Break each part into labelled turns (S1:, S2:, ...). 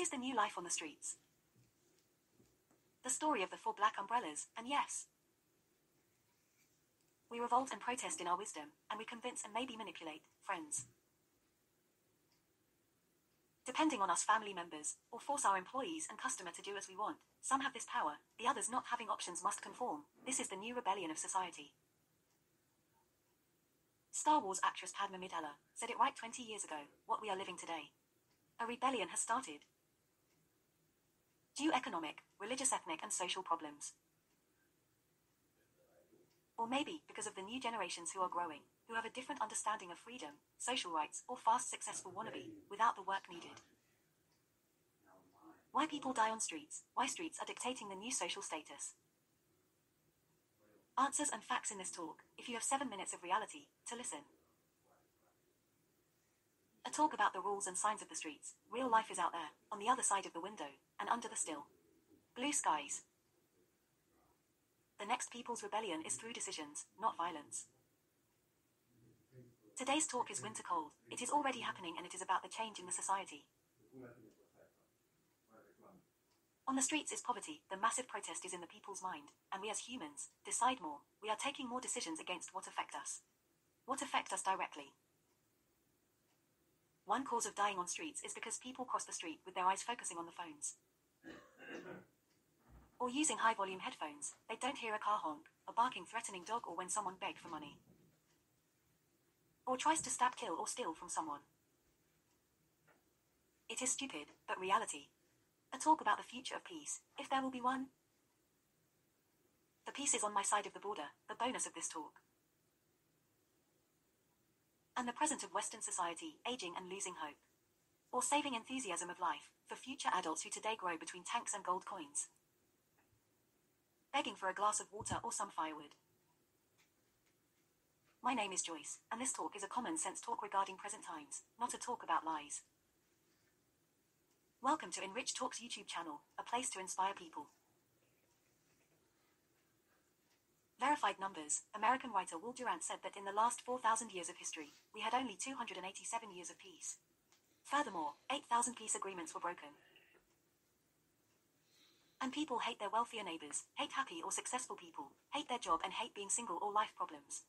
S1: Is the new life on the streets? The story of the four black umbrellas, and yes. We revolt and protest in our wisdom, and we convince and maybe manipulate friends. Depending on us family members, or force our employees and customer to do as we want. Some have this power, the others not having options must conform. This is the new rebellion of society. Star Wars actress Padma Amidala said it right 20 years ago, what we are living today. A rebellion has started. Due economic, religious ethnic and social problems. Or maybe because of the new generations who are growing, who have a different understanding of freedom, social rights, or fast successful wannabe, without the work needed. Why people die on streets, why streets are dictating the new social status. Answers and facts in this talk, if you have seven minutes of reality, to listen. A talk about the rules and signs of the streets, real life is out there, on the other side of the window, and under the still. Blue skies. The next people's rebellion is through decisions, not violence. Today's talk is winter cold. It is already happening and it is about the change in the society. On the streets is poverty, the massive protest is in the people's mind, and we as humans decide more. We are taking more decisions against what affect us. What affect us directly. One cause of dying on streets is because people cross the street with their eyes focusing on the phones. Or using high volume headphones, they don't hear a car honk, a barking threatening dog or when someone begged for money. Or tries to stab kill or steal from someone. It is stupid, but reality. A talk about the future of peace, if there will be one. The peace is on my side of the border, the bonus of this talk. And the present of Western society, aging and losing hope. Or saving enthusiasm of life, for future adults who today grow between tanks and gold coins begging for a glass of water or some firewood. My name is Joyce, and this talk is a common sense talk regarding present times, not a talk about lies. Welcome to Enrich Talks YouTube channel, a place to inspire people. Verified numbers American writer Will Durant said that in the last 4,000 years of history, we had only 287 years of peace. Furthermore, 8,000 peace agreements were broken, and people hate their wealthier neighbors, hate happy or successful people, hate their job and hate being single or life problems.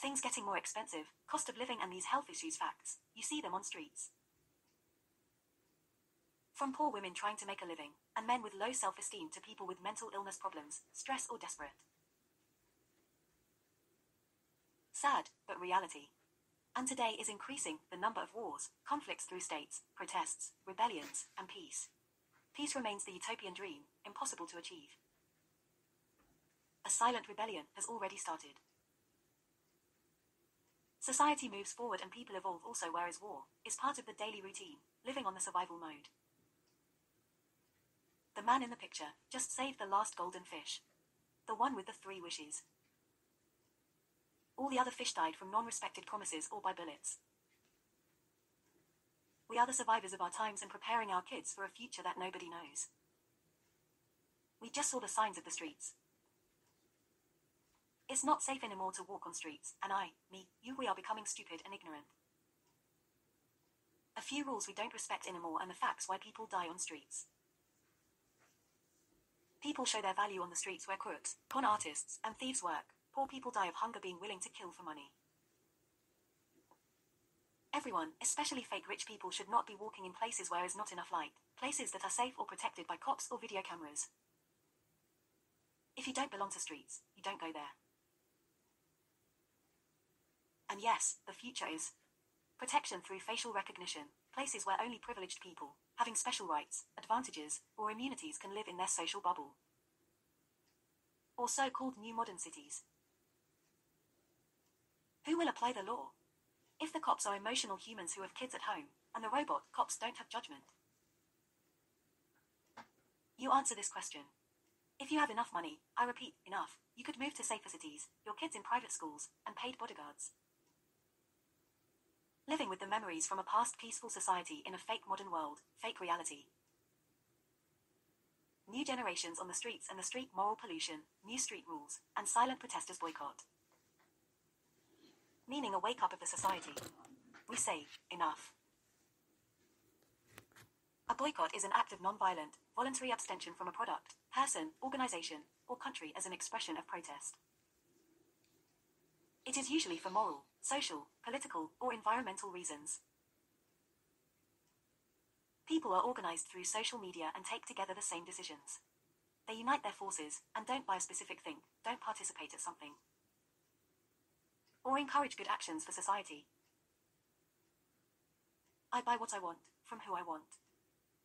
S1: Things getting more expensive, cost of living and these health issues facts, you see them on streets. From poor women trying to make a living, and men with low self-esteem to people with mental illness problems, stress or desperate. Sad, but reality. And today is increasing the number of wars, conflicts through states, protests, rebellions, and peace. Peace remains the utopian dream, impossible to achieve. A silent rebellion has already started. Society moves forward and people evolve also whereas war is part of the daily routine, living on the survival mode. The man in the picture just saved the last golden fish. The one with the three wishes. All the other fish died from non-respected promises or by bullets. We are the survivors of our times and preparing our kids for a future that nobody knows. We just saw the signs of the streets. It's not safe anymore to walk on streets, and I, me, you, we are becoming stupid and ignorant. A few rules we don't respect anymore and the facts why people die on streets. People show their value on the streets where crooks, con artists, and thieves work. Poor people die of hunger being willing to kill for money. Everyone, especially fake rich people, should not be walking in places where is not enough light, places that are safe or protected by cops or video cameras. If you don't belong to streets, you don't go there. And yes, the future is protection through facial recognition, places where only privileged people, having special rights, advantages, or immunities can live in their social bubble. Or so called new modern cities. Who will apply the law? If the cops are emotional humans who have kids at home, and the robot cops don't have judgment. You answer this question. If you have enough money, I repeat, enough, you could move to safer cities, your kids in private schools, and paid bodyguards. Living with the memories from a past peaceful society in a fake modern world, fake reality. New generations on the streets and the street moral pollution, new street rules, and silent protesters boycott meaning a wake up of the society. We say, enough. A boycott is an act of non-violent, voluntary abstention from a product, person, organization, or country as an expression of protest. It is usually for moral, social, political, or environmental reasons. People are organized through social media and take together the same decisions. They unite their forces and don't buy a specific thing, don't participate at something, or encourage good actions for society. I buy what I want, from who I want,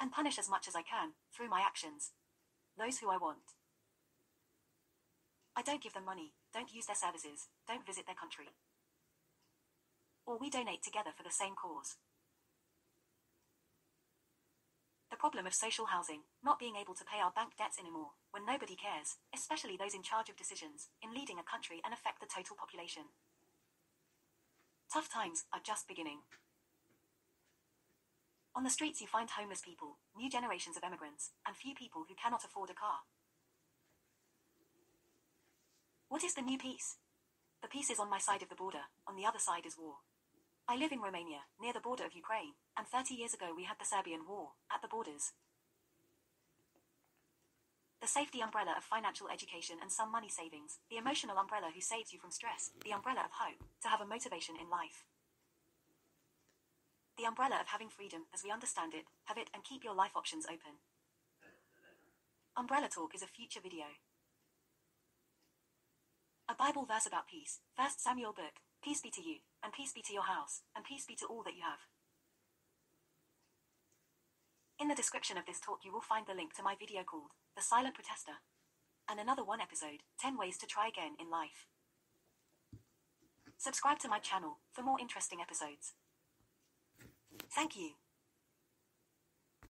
S1: and punish as much as I can, through my actions, those who I want. I don't give them money, don't use their services, don't visit their country. Or we donate together for the same cause. The problem of social housing, not being able to pay our bank debts anymore, when nobody cares, especially those in charge of decisions, in leading a country and affect the total population. Tough times are just beginning. On the streets, you find homeless people, new generations of immigrants, and few people who cannot afford a car. What is the new peace? The peace is on my side of the border, on the other side is war. I live in Romania, near the border of Ukraine, and 30 years ago we had the Serbian War, at the borders. The safety umbrella of financial education and some money savings, the emotional umbrella who saves you from stress, the umbrella of hope, to have a motivation in life. The umbrella of having freedom, as we understand it, have it and keep your life options open. Umbrella Talk is a future video. A Bible verse about peace, First Samuel book, Peace be to you, and peace be to your house, and peace be to all that you have. In the description of this talk, you will find the link to my video called The Silent Protester, and another one episode 10 Ways to Try Again in Life. Subscribe to my channel for more interesting episodes. Thank you.